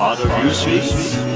Other newsfeed.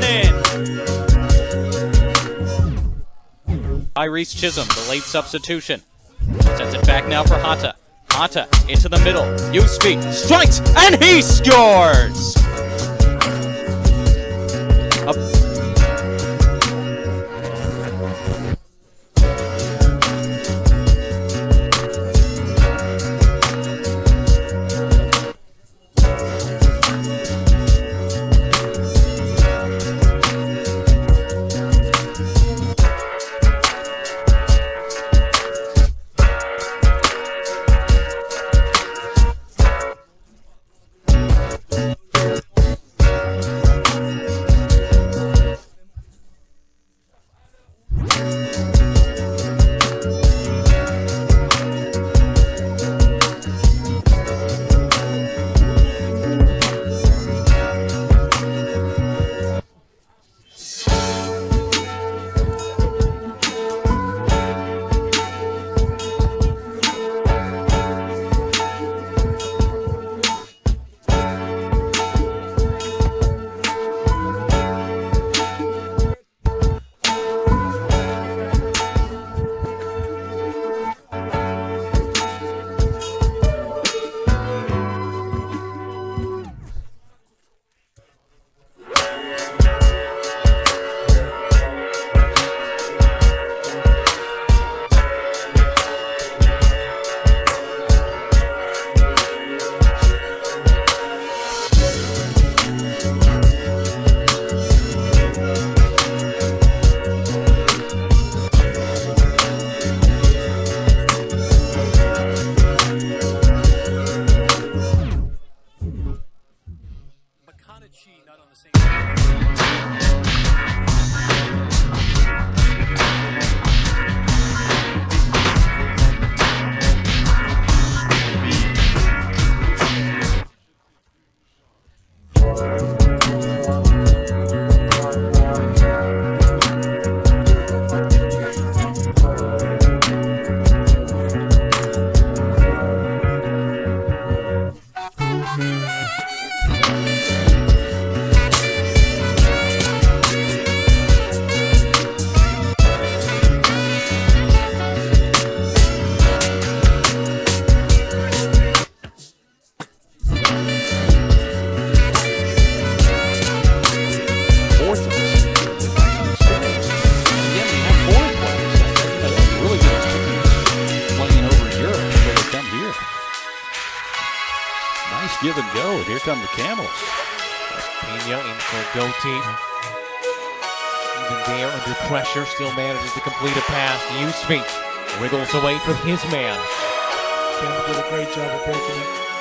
And in. Chisholm, the late substitution. Sends it back now for Hata. Hata into the middle. Yousfi strikes and he scores! Fourth Nice give and go. Here come the Camels. Pena in for a go team. Even there under pressure, still manages to complete a pass. Yousfi wriggles away from his man. Campbell did a great job of breaking it.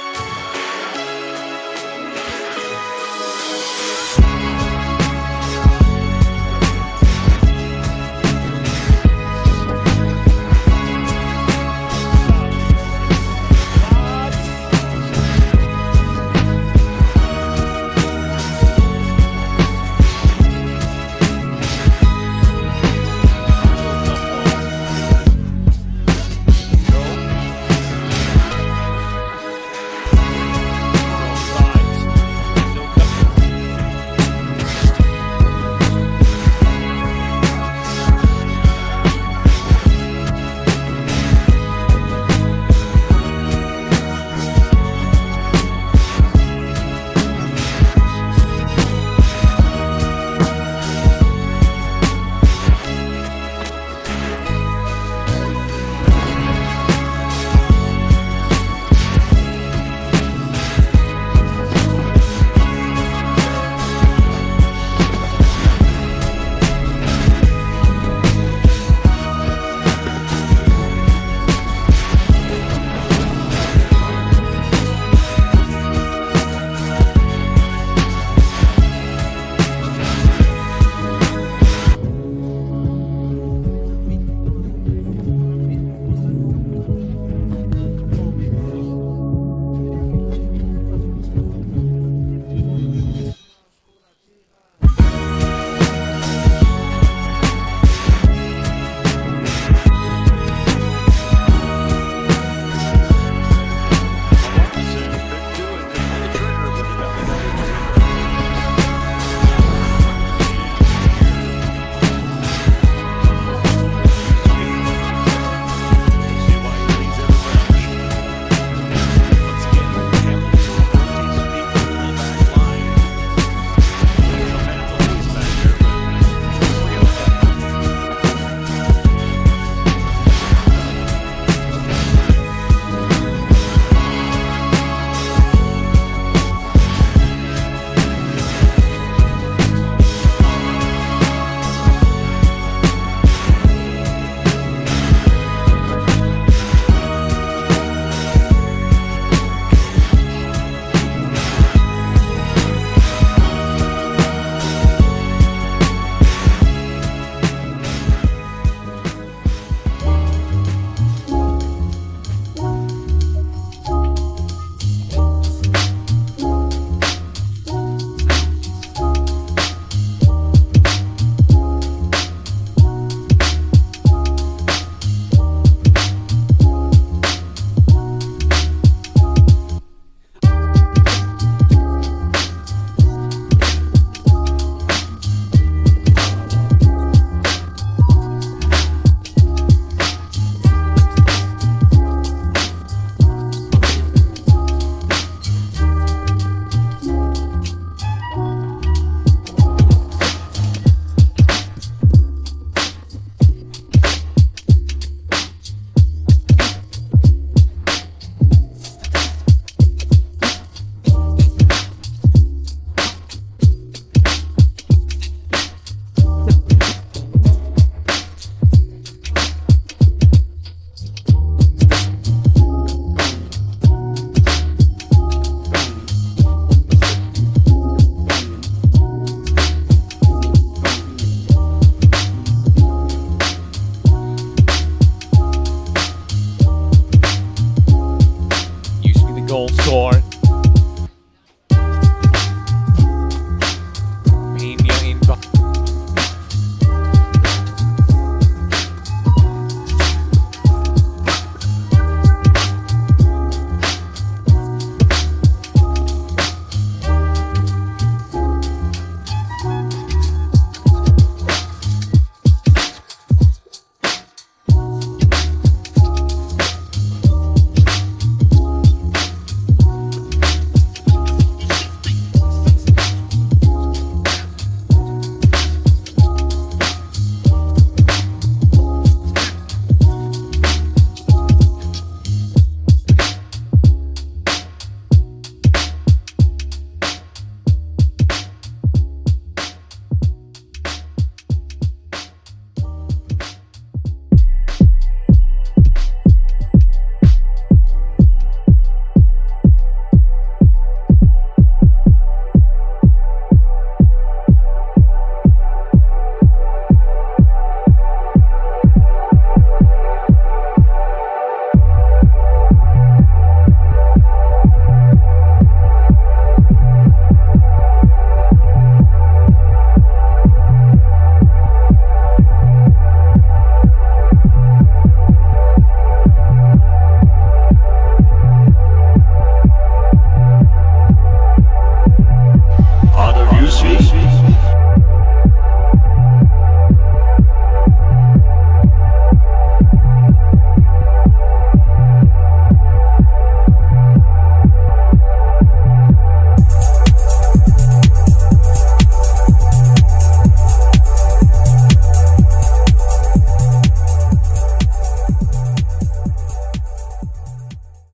goal score.